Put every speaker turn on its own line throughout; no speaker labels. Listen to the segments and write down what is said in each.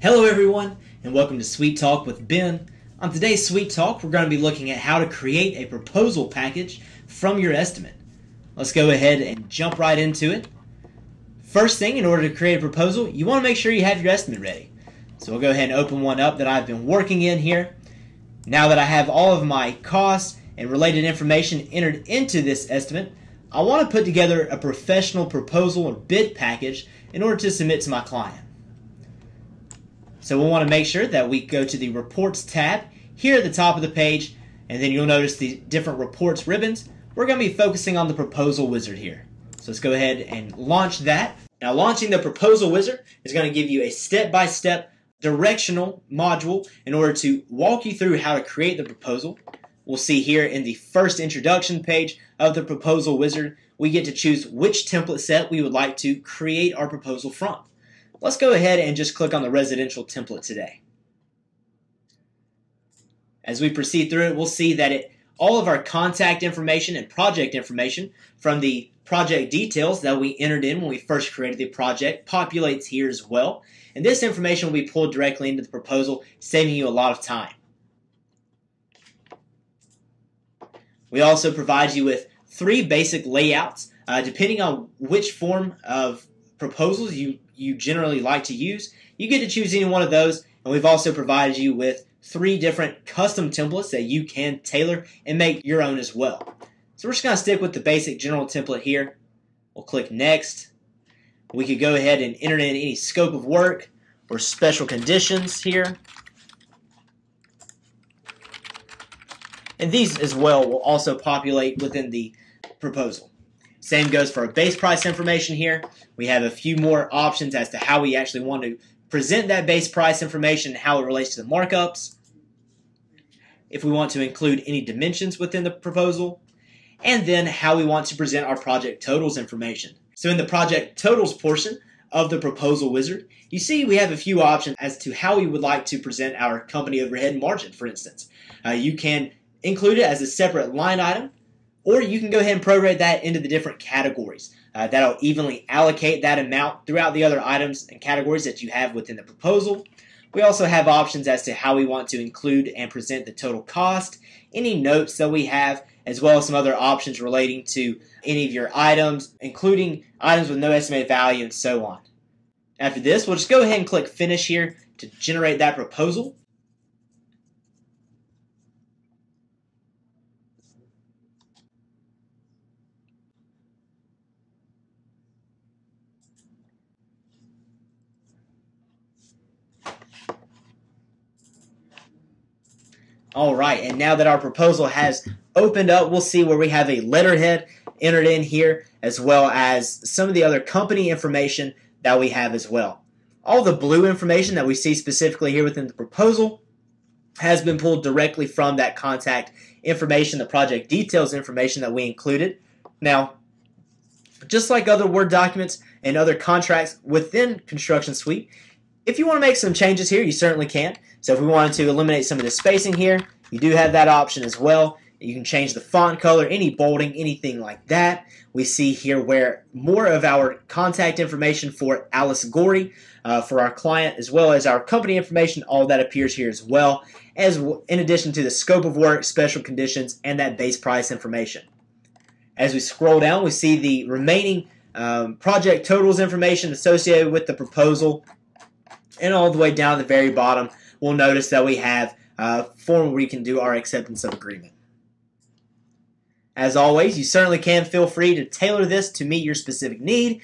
Hello, everyone, and welcome to SuiteTalk with Ben. On today's SuiteTalk, we're going to be looking at how to create a proposal package from your estimate. Let's go ahead and jump right into it. First thing, in order to create a proposal, you want to make sure you have your estimate ready. So we'll go ahead and open one up that I've been working in here. Now that I have all of my costs and related information entered into this estimate, I want to put together a professional proposal or bid package in order to submit to my client. So we'll want to make sure that we go to the Reports tab here at the top of the page, and then you'll notice the different Reports ribbons. We're going to be focusing on the Proposal Wizard here. So let's go ahead and launch that. Now launching the Proposal Wizard is going to give you a step-by-step directional module in order to walk you through how to create the proposal. We'll see here in the first introduction page of the Proposal Wizard, we get to choose which template set we would like to create our proposal from. Let's go ahead and just click on the residential template today. As we proceed through it, we'll see that it all of our contact information and project information from the project details that we entered in when we first created the project populates here as well. And this information will be pulled directly into the proposal, saving you a lot of time. We also provide you with three basic layouts, uh, depending on which form of proposals you, you generally like to use. You get to choose any one of those, and we've also provided you with three different custom templates that you can tailor and make your own as well. So we're just going to stick with the basic general template here. We'll click Next. We could go ahead and enter in any scope of work or special conditions here. And these as well will also populate within the proposal. Same goes for our base price information here. We have a few more options as to how we actually want to present that base price information and how it relates to the markups. If we want to include any dimensions within the proposal, and then how we want to present our project totals information. So in the project totals portion of the proposal wizard, you see we have a few options as to how we would like to present our company overhead margin, for instance. Uh, you can include it as a separate line item, or you can go ahead and prorate that into the different categories. Uh, that'll evenly allocate that amount throughout the other items and categories that you have within the proposal. We also have options as to how we want to include and present the total cost, any notes that we have, as well as some other options relating to any of your items, including items with no estimated value and so on. After this, we'll just go ahead and click Finish here to generate that proposal. All right, and now that our proposal has opened up, we'll see where we have a letterhead entered in here, as well as some of the other company information that we have as well. All the blue information that we see specifically here within the proposal has been pulled directly from that contact information, the project details information that we included. Now, just like other Word documents and other contracts within ConstructionSuite, if you want to make some changes here, you certainly can. So if we wanted to eliminate some of the spacing here, you do have that option as well. You can change the font color, any bolding, anything like that. We see here where more of our contact information for Alice Gorey, uh, for our client, as well as our company information, all that appears here as well, as in addition to the scope of work, special conditions, and that base price information. As we scroll down, we see the remaining um, project totals information associated with the proposal, and all the way down the very bottom, we'll notice that we have a form where we can do our acceptance of agreement. As always, you certainly can feel free to tailor this to meet your specific need,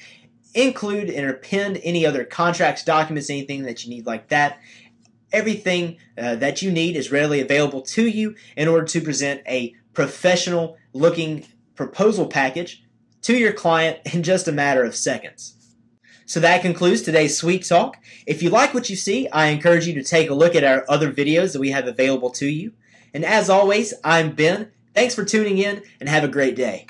include and append any other contracts, documents, anything that you need like that. Everything uh, that you need is readily available to you in order to present a professional looking proposal package to your client in just a matter of seconds. So that concludes today's SuiteTalk. If you like what you see, I encourage you to take a look at our other videos that we have available to you. And as always, I'm Ben. Thanks for tuning in and have a great day.